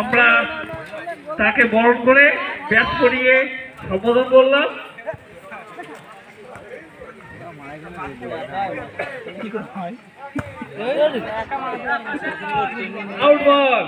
আমরা তাকে বরণ করে ব্যাস করিয়ে সম্বোধন করলাম। আউট বল